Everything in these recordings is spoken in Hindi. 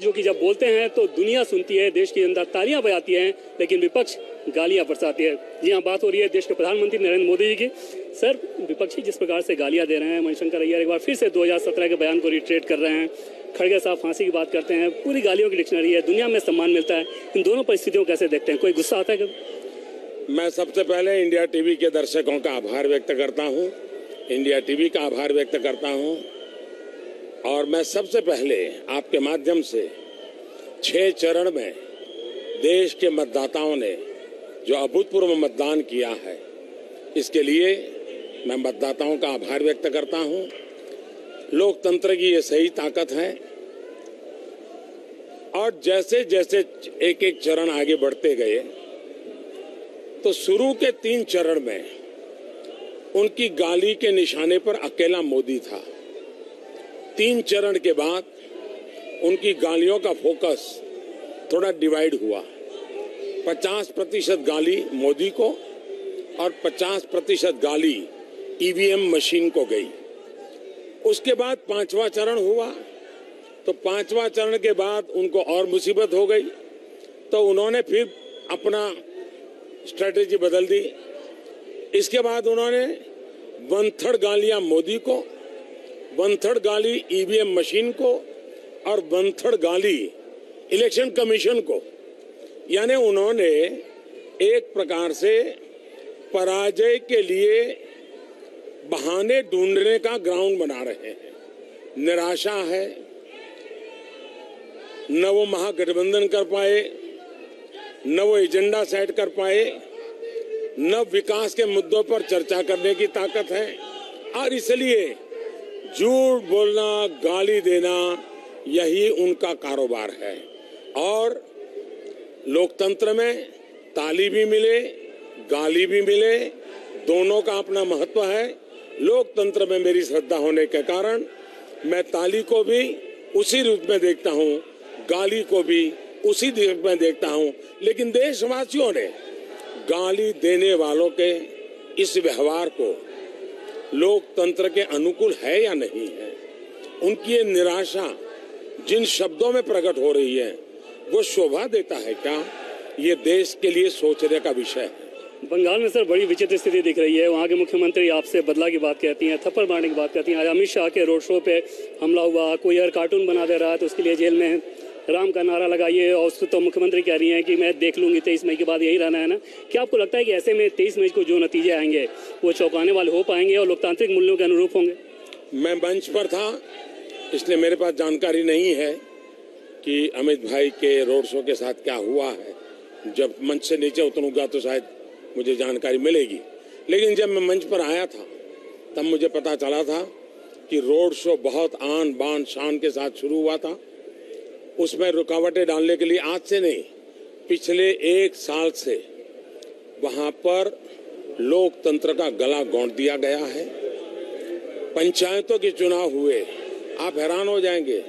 जो कि जब बोलते हैं तो दुनिया सुनती है, देश के अंदर तालियाँ बजाती हैं, लेकिन विपक्ष गालियाँ बरसाती है। जी हाँ बात हो रही है देश के प्रधानमंत्री नरेंद्र मोदी जी की। सर, विपक्षी जिस प्रकार से गालियाँ दे रहे हैं मणिशंकर अय्यर एक बार फिर से 2017 के बयान को रिट्रेट कर रहे हैं। खड़गे साहब फांसी की बात करते हैं, पूरी गालियों की डिक्शनरी है, दुनिया में सम्मान मिलता है। इन दोनों परिस्थितियों को कैसे देखते हैं? कोई गुस्सा आता है कभी? मैं सबसे पहले इंडिया टीवी के दर्शकों का आभार व्यक्त करता हूँ, इंडिया टीवी का आभार व्यक्त करता हूँ। और मैं सबसे पहले आपके माध्यम से छह चरण में देश के मतदाताओं ने जो अभूतपूर्व मतदान किया है, इसके लिए मैं मतदाताओं का आभार व्यक्त करता हूँ। लोकतंत्र की ये सही ताकत है। और जैसे जैसे एक एक चरण आगे बढ़ते गए तो शुरू के तीन चरण में उनकी गाली के निशाने पर अकेला मोदी था। तीन चरण के बाद उनकी गालियों का फोकस थोड़ा डिवाइड हुआ। 50 प्रतिशत गाली मोदी को और 50 प्रतिशत गाली ईवीएम मशीन को गई। उसके बाद पांचवा चरण हुआ तो पांचवा चरण के बाद उनको और मुसीबत हो गई तो उन्होंने फिर अपना स्ट्रेटेजी बदल दी। इसके बाद उन्होंने वन थर्ड गालियाँ मोदी को वन थर्ड गाली ईवीएम मशीन को और वन थर्ड गाली इलेक्शन कमीशन को। यानी उन्होंने एक प्रकार से पराजय के लिए बहाने ढूँढने का ग्राउंड बना रहे हैं। निराशा है। न वो महागठबंधन कर पाए, न वो एजेंडा सेट कर पाए, न विकास के मुद्दों पर चर्चा करने की ताकत है। और इसलिए झूठ बोलना, गाली देना, यही उनका कारोबार है। और लोकतंत्र में ताली भी मिले, गाली भी मिले, दोनों का अपना महत्व है। लोकतंत्र में मेरी श्रद्धा होने के कारण मैं ताली को भी उसी रूप में देखता हूँ, गाली को भी उसी रूप में देखता हूँ। लेकिन देशवासियों ने गाली देने वालों के इस व्यवहार को लोकतंत्र के अनुकूल है या नहीं है? उनकी ये निराशा जिन शब्दों में प्रकट हो रही है, वो शोभा देता है क्या? ये देश के लिए सोचने का विषय है। बंगाल में सर बड़ी विचित्र स्थिति दिख रही है। वहाँ के मुख्यमंत्री आपसे बदला की बात कहती हैं, थप्पड़ मारने की बात कहती हैं। आज अमित शाह के रोड शो पे हमला हुआ, कोई यार कार्टून बना दे रहा है तो उसके लिए जेल में राम का नारा लगाइए और उसको तो मुख्यमंत्री कह रही हैं कि मैं देख लूँगी तेईस मई के बाद यही रहना है ना। क्या आपको लगता है कि ऐसे में तेईस मई को जो नतीजे आएँगे, वो चौंकाने वाले हो पाएँगे और लोकतांत्रिक मूल्यों के अनुरूप होंगे? मैं मंच पर था, इसलिए मेरे पास जानकारी नहीं है कि अमित भाई के रोड शो के साथ क्या हुआ है। जब मंच से नीचे उतरूँगा तो शायद मुझे जानकारी मिलेगी। लेकिन जब मैं मंच पर आया था, तब मुझे पता चला था कि रोड शो बहुत आन बान शान के साथ शुरू हुआ था। उसमें रुकावटें डालने के लिए आज से नहीं, पिछले एक साल से वहाँ पर लोकतंत्र का गला गौंट दिया गया है। पंचायतों के चुनाव हुए, आप हैरान हो जाएँगे।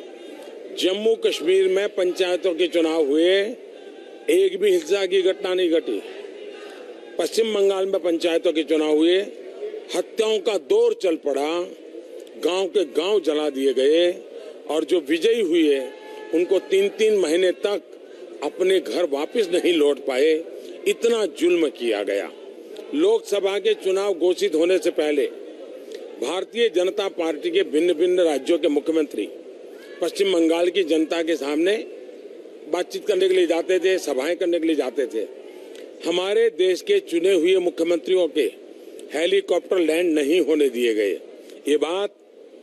जम्मू कश्मीर में पंचायतों के चुनाव हुए, एक भी हिंसा की घटना नहीं घटी। पश्चिम बंगाल में पंचायतों के चुनाव हुए, हत्याओं का दौर चल पड़ा, गाँव के गाँव जला दिए गए, और जो विजयी हुए उनको तीन तीन महीने तक अपने घर वापस नहीं लौट पाए, इतना जुल्म किया गया। लोकसभा के चुनाव घोषित होने से पहले भारतीय जनता पार्टी के भिन्न भिन्न राज्यों के मुख्यमंत्री, पश्चिम बंगाल की जनता के सामने बातचीत करने के लिए जाते थे, सभाएँ करने के लिए जाते थे। हमारे देश के चुने हुए मुख्यमंत्रियों के हेलीकॉप्टर लैंड नहीं होने दिए गए। ये बात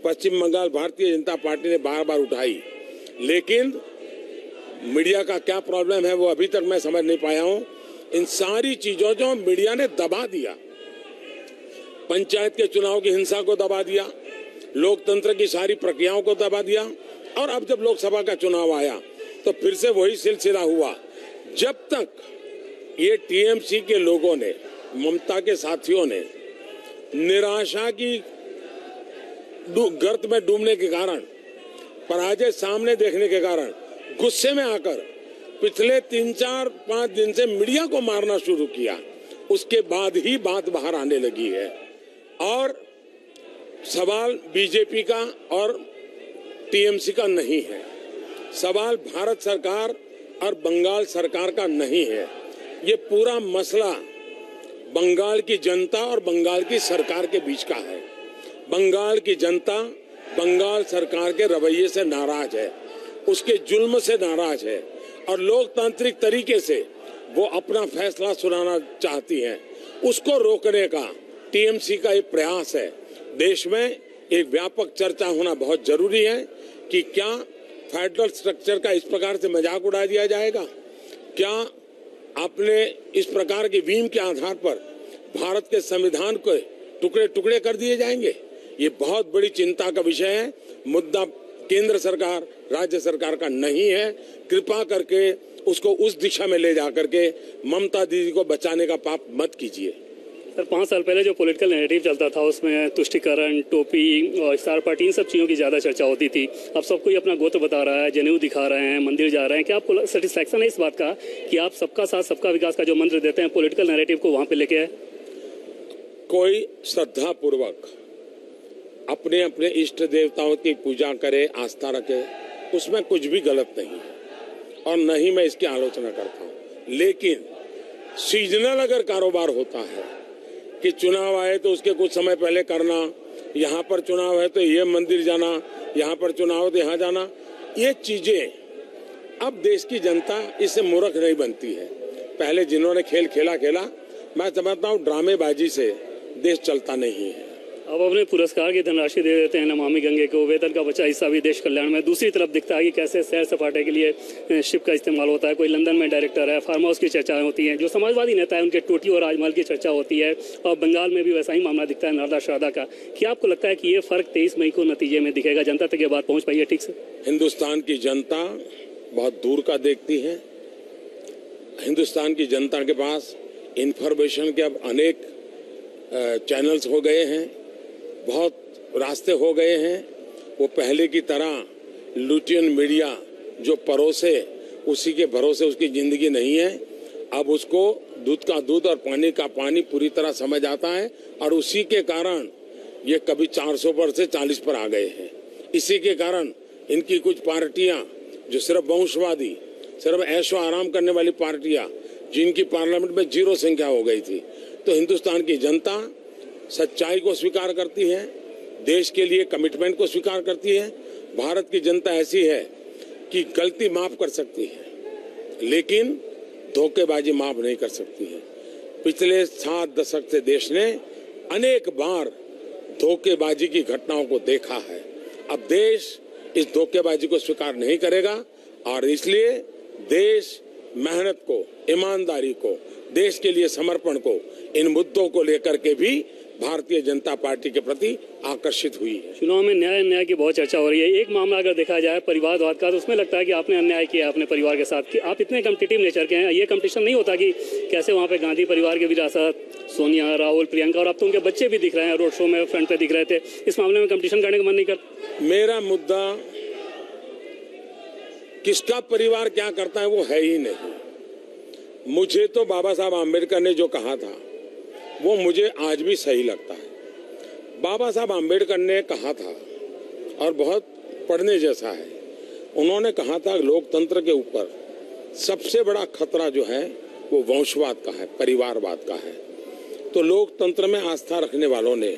पश्चिम बंगाल भारतीय जनता पार्टी ने बार बार उठाई। लेकिन मीडिया का क्या प्रॉब्लम है वो अभी तक मैं समझ नहीं पाया हूँ। इन सारी चीज़ों जो मीडिया ने दबा दिया। पंचायत के चुनाव की हिंसा को दबा दिया। लोकतंत्र की सारी प्रक्रियाओं को दबा दिया। और अब जब लोकसभा का चुनाव आया तो फिर से वही सिलसिला हुआ। जब तक ये टीएमसी के लोगों ने, ममता के साथियों ने, निराशा की गर्त में डूबने के कारण पराजय सामने देखने के कारण गुस्से में आकर पिछले तीन चार पाँच दिन से मीडिया को मारना शुरू किया। उसके बाद ही बात बाहर आने लगी है। और सवाल बीजेपी का और टीएमसी का नहीं है। सवाल भारत सरकार और बंगाल सरकार का नहीं है। ये पूरा मसला बंगाल की जनता और बंगाल की सरकार के बीच का है। बंगाल की जनता बंगाल सरकार के रवैये से नाराज़ है, उसके जुल्म से नाराज़ है, और लोकतांत्रिक तरीके से वो अपना फैसला सुनाना चाहती है। उसको रोकने का टीएमसी का एक प्रयास है। देश में एक व्यापक चर्चा होना बहुत ज़रूरी है कि क्या फेडरल स्ट्रक्चर का इस प्रकार से मज़ाक उड़ा दिया जाएगा? क्या आपने इस प्रकार के वीम के आधार पर भारत के संविधान को टुकड़े टुकड़े कर दिए जाएँगे? ये बहुत बड़ी चिंता का विषय है। मुद्दा केंद्र सरकार राज्य सरकार का नहीं है। कृपा करके उसको उस दिशा में ले जा करके ममता दीदी को बचाने का पाप मत कीजिए। सर पाँच साल पहले जो पॉलिटिकल नैरेटिव चलता था उसमें तुष्टिकरण टोपी और स्टार पार्टी इन सब चीज़ों की ज़्यादा चर्चा होती थी। अब सब कोई अपना गोत्र बता रहा है जनेऊ दिखा रहे हैं मंदिर जा रहे हैं। क्या आपको सेटिस्फैक्शन है इस बात का कि आप सबका साथ सबका विकास का जो मंत्र देते हैं पॉलिटिकल नैरेटिव को वहाँ पे लेके आए? कोई श्रद्धा पूर्वक अपने अपने इष्ट देवताओं की पूजा करे, आस्था रखे, उसमें कुछ भी गलत नहीं है। और न ही मैं इसकी आलोचना करता हूँ। लेकिन सीजनल अगर कारोबार होता है कि चुनाव आए तो उसके कुछ समय पहले करना, यहाँ पर चुनाव है तो ये मंदिर जाना, यहाँ पर चुनाव तो यहाँ जाना, ये चीज़ें अब देश की जनता इससे मूर्ख नहीं बनती है। पहले जिन्होंने खेल खेला खेला मैं समझता हूँ ड्रामेबाजी से देश चलता नहीं है। अब अपने पुरस्कार की धनराशि दे देते हैं नमामि गंगे को। वेतन का बचा हिस्सा भी देश कल्याण में। दूसरी तरफ़ दिखता है कि कैसे सैर सपाटे के लिए शिप का इस्तेमाल होता है। कोई लंदन में डायरेक्टर है, फार्म हाउस की चर्चाएँ होती हैं। जो समाजवादी नेता है, उनके टोटी और राजमहल की चर्चा होती है। और बंगाल में भी वैसा ही मामला दिखता है, नारदा श्रादा का। क्या आपको लगता है कि ये फ़र्क तेईस मई को नतीजे में दिखेगा? जनता तक ये बात पहुँच पाई है, ठीक से? हिंदुस्तान की जनता बहुत दूर का देखती है। हिंदुस्तान की जनता के पास इंफॉर्मेशन के अब अनेक चैनल्स हो गए हैं। बहुत रास्ते हो गए हैं। वो पहले की तरह लुटियन मीडिया जो परोसे उसी के भरोसे उसकी ज़िंदगी नहीं है। अब उसको दूध का दूध और पानी का पानी पूरी तरह समझ आता है और उसी के कारण ये कभी 400 पर से 40 पर आ गए हैं। इसी के कारण इनकी कुछ पार्टियाँ जो सिर्फ़ वंशवादी, सिर्फ़ ऐशो आराम करने वाली पार्टियाँ, जिनकी पार्लियामेंट में ज़ीरो संख्या हो गई थी तो हिंदुस्तान की जनता सच्चाई को स्वीकार करती है, देश के लिए कमिटमेंट को स्वीकार करती है। भारत की जनता ऐसी है कि गलती माफ़ कर सकती है, लेकिन धोखेबाजी माफ़ नहीं कर सकती है। पिछले सात दशक से देश ने अनेक बार धोखेबाजी की घटनाओं को देखा है। अब देश इस धोखेबाजी को स्वीकार नहीं करेगा और इसलिए देश मेहनत को, ईमानदारी को, देश के लिए समर्पण को, इन मुद्दों को लेकर के भी भारतीय जनता पार्टी के प्रति आकर्षित हुई है। चुनाव में न्याय अन्याय की बहुत चर्चा हो रही है। एक मामला अगर देखा जाए परिवारवाद का तो उसमें लगता है कि आपने अन्याय किया अपने परिवार के साथ। कि आप इतने कम्पिटिटिव नेचर के हैं ये कंपटीशन नहीं होता कि कैसे वहाँ पे गांधी परिवार की विरासत सोनिया राहुल प्रियंका और अब तो उनके बच्चे भी दिख रहे हैं रोड शो में फ्रंट पे दिख रहे थे। इस मामले में कम्पिटिशन करने का मन नहीं कर मेरा मुद्दा किसका परिवार क्या करता है वो है ही नहीं। मुझे तो बाबा साहब आम्बेडकर ने जो कहा था वो मुझे आज भी सही लगता है। बाबा साहब आम्बेडकर ने कहा था और बहुत पढ़ने जैसा है। उन्होंने कहा था, लोकतंत्र के ऊपर सबसे बड़ा खतरा जो है, वो वंशवाद का है, परिवारवाद का है। तो लोकतंत्र में आस्था रखने वालों ने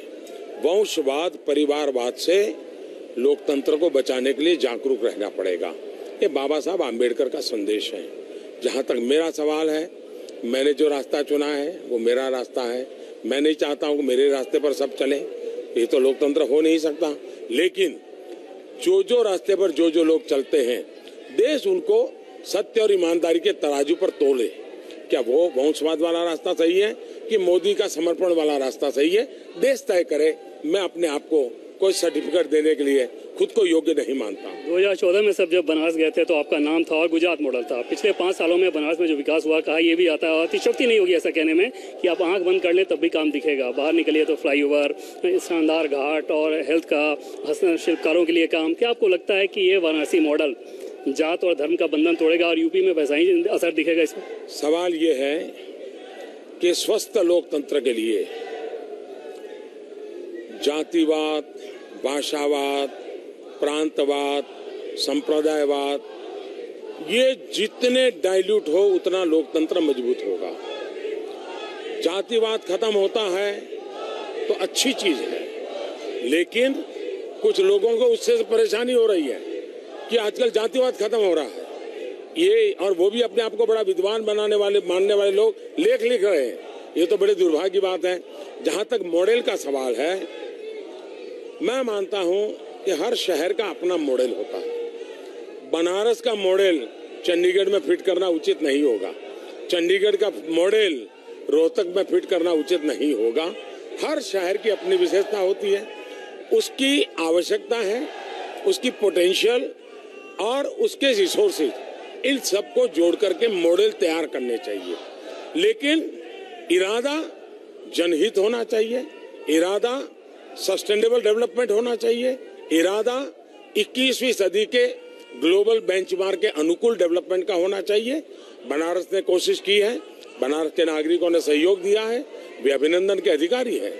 वंशवाद, परिवारवाद से लोकतंत्र को बचाने के लिए जागरूक रहना पड़ेगा। ये बाबा साहब आम्बेडकर का संदेश है। जहाँ तक मेरा सवाल है मैंने जो रास्ता चुना है, वो मेरा रास्ता है। मैं नहीं चाहता हूँ कि मेरे रास्ते पर सब चले। ये तो लोकतंत्र हो नहीं सकता। लेकिन जो जो रास्ते पर जो जो लोग चलते हैं, देश उनको सत्य और ईमानदारी के तराजू पर तोले। क्या वो वंशवाद वाला रास्ता सही है कि मोदी का समर्पण वाला रास्ता सही है? देश तय करे। मैं अपने आप को कोई सर्टिफिकेट देने के लिए खुद को योग्य नहीं मानता। 2014 में सब जब बनारस गए थे तो आपका नाम था और गुजरात मॉडल था। पिछले पाँच सालों में बनारस में जो विकास हुआ कहा यह भी आता है अतिशक्ति नहीं होगी ऐसा कहने में कि आप आँख बंद कर लें तब भी काम दिखेगा। बाहर निकलिए तो फ्लाईओवर शानदार घाट और हेल्थ का शिल्पकारों के लिए काम। क्या आपको लगता है कि ये वाराणसी मॉडल जात और धर्म का बंधन तोड़ेगा और यूपी में वैसा ही असर दिखेगा इसमें? सवाल ये है कि स्वस्थ लोकतंत्र के लिए जातिवाद भाषावाद प्रांतवाद, संप्रदायवाद, ये जितने डाइल्यूट हो, उतना लोकतंत्र मज़बूत होगा। जातिवाद खत्म होता है तो अच्छी चीज़ है। लेकिन कुछ लोगों को उससे परेशानी हो रही है कि आजकल जातिवाद खत्म हो रहा है। ये और वो भी अपने आप को बड़ा विद्वान बनाने वाले, मानने वाले लोग लेख लिख रहे हैं। ये तो बड़े दुर्भाग्य की बात है। जहाँ तक मॉडल का सवाल है, मैं मानता हूँ कि हर शहर का अपना मॉडल होता है। बनारस का मॉडल चंडीगढ़ में फिट करना उचित नहीं होगा। चंडीगढ़ का मॉडल रोहतक में फिट करना उचित नहीं होगा। हर शहर की अपनी विशेषता होती है। उसकी आवश्यकता है, उसकी पोटेंशियल और उसके रिसोर्सेज इन सबको जोड़ करके मॉडल तैयार करने चाहिए। लेकिन इरादा जनहित होना चाहिए, इरादा सस्टेनेबल डेवलपमेंट होना चाहिए इरादा 21वीं सदी के ग्लोबल बेंचमार्क के अनुकूल डेवलपमेंट का होना चाहिए। बनारस ने कोशिश की है। बनारस के नागरिकों ने सहयोग दिया है। वे अभिनंदन के अधिकारी है।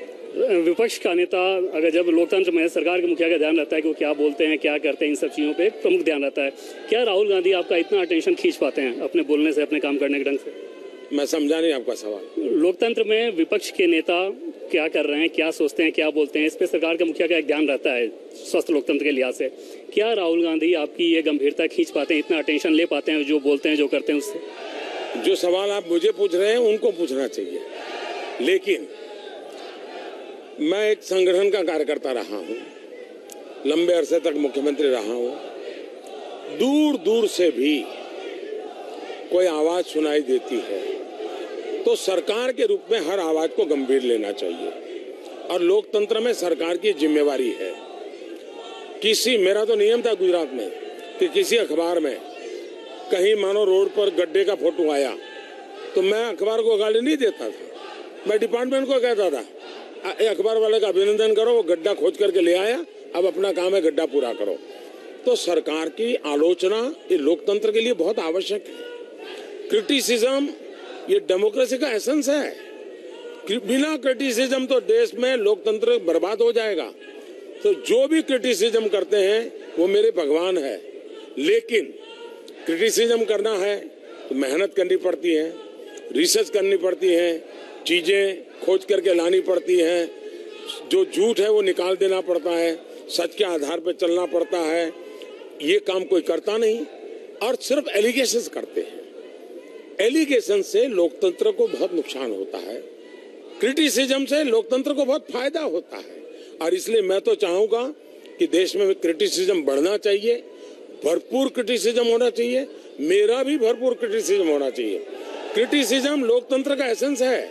विपक्ष का नेता अगर जब लोकतंत्र में सरकार के मुखिया का ध्यान रहता है कि वो क्या बोलते हैं क्या करते हैं इन सब चीज़ों पे प्रमुख ध्यान रहता है। क्या राहुल गांधी आपका इतना अटेंशन खींच पाते हैं अपने बोलने से अपने काम करने के ढंग से? मैं समझा नहीं आपका सवाल। लोकतंत्र में विपक्ष के नेता क्या कर रहे हैं, क्या सोचते हैं, क्या बोलते हैं? इस पर सरकार के मुखिया का एक ध्यान रहता है स्वस्थ लोकतंत्र के लिहाज से। क्या राहुल गांधी आपकी ये गंभीरता खींच पाते हैं, इतना अटेंशन ले पाते हैं, जो बोलते हैं, जो करते हैं उससे? जो सवाल आप मुझे पूछ रहे हैं, उनको पूछना चाहिए। लेकिन मैं एक संगठन का कार्यकर्ता रहा हूँ, लंबे अरसे तक मुख्यमंत्री रहा हूँ। दूर दूर से भी कोई आवाज़ सुनाई देती है। तो सरकार के रूप में हर आवाज़ को गंभीर लेना चाहिए। और लोकतंत्र में सरकार की जिम्मेवारी है। किसी, मेरा तो नियम था गुजरात में कि किसी अखबार में कहीं मानो रोड पर गड्ढे का फ़ोटो आया तो मैं अखबार को गाली नहीं देता था। मैं डिपार्टमेंट को कहता था अखबार वाले का अभिनंदन करो, वो गड्ढा खोज करके ले आया, अब अपना काम है गड्ढा पूरा करो। तो सरकार की आलोचना ये लोकतंत्र के लिए बहुत आवश्यक है। क्रिटिसिज्म ये डेमोक्रेसी का एसेंस है। बिना क्रिटिसिज्म तो देश में लोकतंत्र बर्बाद हो जाएगा। तो जो भी क्रिटिसिज्म करते हैं, वो मेरे भगवान है। लेकिन क्रिटिसिज्म करना है तो मेहनत करनी पड़ती है, रिसर्च करनी पड़ती है, चीज़ें खोज करके लानी पड़ती हैं, जो झूठ है वो निकाल देना पड़ता है, सच के आधार पर चलना पड़ता है। ये काम कोई करता नहीं, और सिर्फ़ एलिगेशन करते हैं। एलिगेशन से लोकतंत्र को बहुत नुकसान होता है। क्रिटिसिज्म से लोकतंत्र को बहुत फ़ायदा होता है। और इसलिए मैं तो चाहूँगा कि देश में क्रिटिसिज्म बढ़ना चाहिए। भरपूर क्रिटिसिज्म होना चाहिए। मेरा भी भरपूर क्रिटिसिज्म होना चाहिए। क्रिटिसिज्म लोकतंत्र का एसेंस है।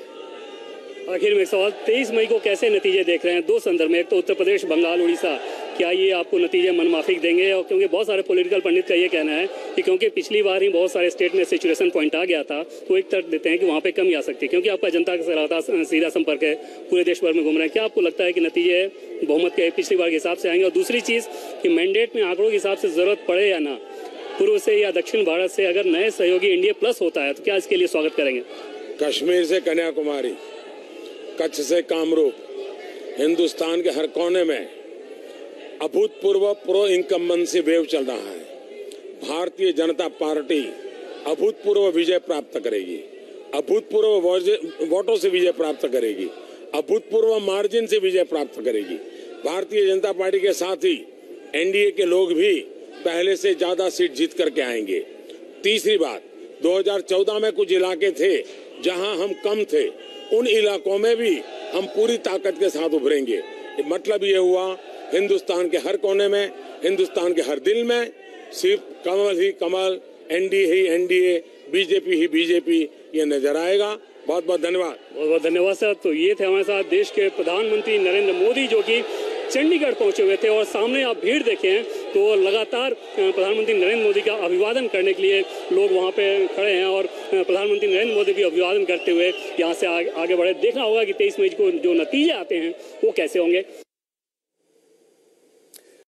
आखिर में सवाल, तेईस मई को कैसे नतीजे देख रहे हैं? दो संदर्भ में, एक तो उत्तर प्रदेश, बंगाल, उड़ीसा। क्या ये आपको नतीजे मनमाफिक देंगे? और क्योंकि बहुत सारे पॉलिटिकल पंडित का ये कहना है कि क्योंकि पिछली बार ही बहुत सारे स्टेट में सिचुएशन पॉइंट आ गया था तो एक तर्क देते हैं कि वहाँ पे कमी आ सकती है। क्योंकि आपका जनता के साथ सीधा संपर्क है, पूरे देश भर में घूम रहे हैं। क्या आपको लगता है कि नतीजे बहुमत के पिछली बार के हिसाब से आएँगे? और दूसरी चीज़ कि मैंडेट में आंकड़ों के हिसाब से ज़रूरत पड़े या ना? पूर्व से या दक्षिण भारत से अगर नए सहयोगी इंडिया प्लस होता है तो क्या इसके लिए स्वागत करेंगे? कश्मीर से कन्याकुमारी, कच्छ से कामरूप, हिंदुस्तान के हर कोने में अभूतपूर्व प्रो इनकम्बेंसी वेव चल रहा है। भारतीय जनता पार्टी अभूतपूर्व विजय प्राप्त करेगी। अभूतपूर्व वोटों से विजय प्राप्त करेगी। अभूतपूर्व मार्जिन से विजय प्राप्त करेगी। भारतीय जनता पार्टी के साथ ही एनडीए के लोग भी पहले से ज़्यादा सीट जीत करके आएँगे। तीसरी बात 2014 में कुछ इलाके थे जहाँ हम कम थे। उन इलाकों में भी हम पूरी ताकत के साथ उभरेंगे। मतलब ये हुआ हिंदुस्तान के हर कोने में, हिंदुस्तान के हर दिल में, सिर्फ़ कमल ही कमल, एनडीए ही एनडीए, बीजेपी ही बीजेपी, ये नज़र आएगा। बहुत बहुत धन्यवाद। बहुत बहुत धन्यवाद, सर। तो ये थे हमारे साथ देश के प्रधानमंत्री नरेंद्र मोदी, जो कि चंडीगढ़ पहुँचे हुए थे और सामने आप भीड़ देखे हैं तो लगातार प्रधानमंत्री नरेंद्र मोदी का अभिवादन करने के लिए लोग वहाँ पे खड़े हैं और प्रधानमंत्री नरेंद्र मोदी भी अभिवादन करते हुए यहाँ से आगे बढ़े। देखना होगा कि तेईस मई को जो नतीजे आते हैं, वो कैसे होंगे।